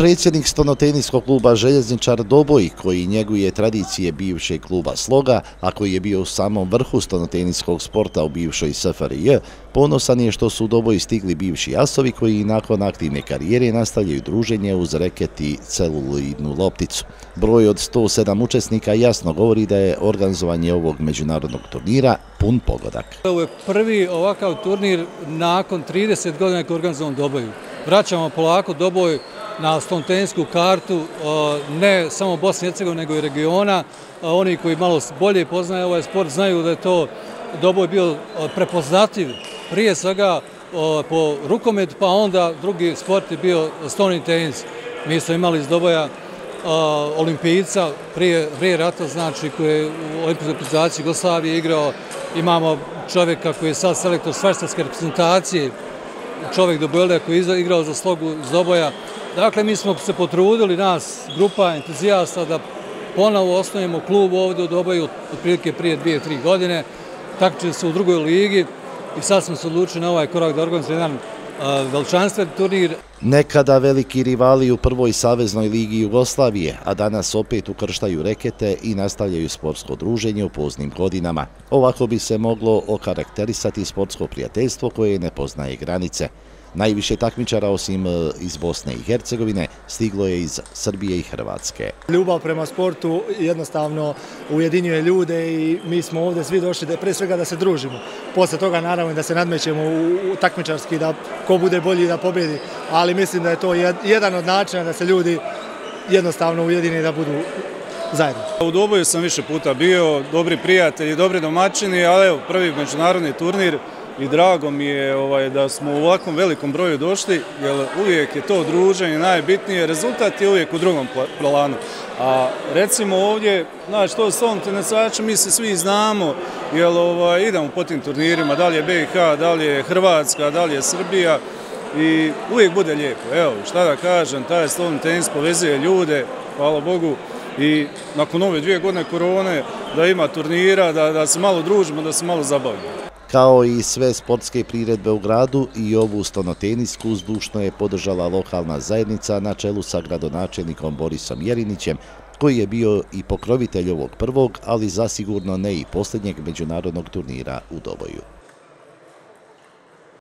Predsjednik stonoteniskog kluba Željezničar Doboj, koji njeguje tradicije bivšeg kluba Sloga, a koji je bio u samom vrhu stonoteniskog sporta u bivšoj SFRJ, ponosan je što su u Doboj stigli bivši jasovi koji nakon aktivne karijere nastavljaju druženje uz reket i celuloidnu lopticu. Broj od 107 učesnika jasno govori da je organizovanje ovog međunarodnog turnira pun pogodak. Ovo je prvi ovakav turnir nakon 30 godina koji organizovan Doboju. Vraćamo polako Doboj na stontensku kartu, ne samo Bosne i Hercegovine, nego i regiona. Oni koji malo bolje poznaju ovaj sport znaju da je to Doboj bio prepoznativ prije svega po rukomet, pa onda drugi sport je bio stoni tenis. Mi smo imali iz Doboja olimpijca prije rata, znači koji je u olimpijskoj reprezentaciji Jugoslavije igrao. Imamo čovjeka koji je sad selektor svarstarske reprezentacije, čovjek Dobojlja koji je igrao za slogu iz Doboja. Dakle, mi smo se potrudili, nas, grupa entuzijasta, da ponovo osnovimo klub ovdje u Dobaju otprilike prije dvije, tri godine. Takčili se u drugoj ligi i sad smo se odlučili na ovaj korak da organizujemo jedan veličanstven turnir. Nekada veliki rivali u prvoj saveznoj ligi Jugoslavije, a danas opet ukrštaju rekete i nastavljaju sportsko druženje u poznim godinama. Ovako bi se moglo okarakterisati sportsko prijateljstvo koje ne poznaje granice. Najviše takmičara osim e, iz Bosne i Hercegovine stiglo je iz Srbije i Hrvatske. Ljubav prema sportu jednostavno ujedinjuje ljude i mi smo ovdje svi došli da pre svega da se družimo. Posle toga naravno da se nadmećemo u takmičarski da ko bude bolji da pobjedi, ali mislim da je to jedan od načina da se ljudi jednostavno ujedini da budu zajedno. U Doboju sam više puta bio, dobri prijatelji, dobri domaćini, ali evo prvi međunarodni turnir, i drago mi je ovaj, da smo u ovakvom velikom broju došli, jer uvijek je to druženje najbitnije, rezultat je uvijek u drugom planu. A recimo ovdje, znači to s ovom tenesačom, mi se svi znamo, jer ovaj, idemo po tim turnirima, da li je BiH, da li je Hrvatska, da li je Srbija, i uvijek bude lijepo. Evo, šta da kažem, taj slovni tenis povezuje ljude, hvala Bogu, i nakon ove dvije godine korone, da ima turnira, da, da se malo družimo, da se malo zabavimo. Kao i sve sportske priredbe u gradu i ovu stonotenisku zdušno je podržala lokalna zajednica na čelu sa gradonačelnikom Borisom Jerinićem, koji je bio i pokrovitelj ovog prvog, ali zasigurno ne i posljednjeg međunarodnog turnira u Doboju.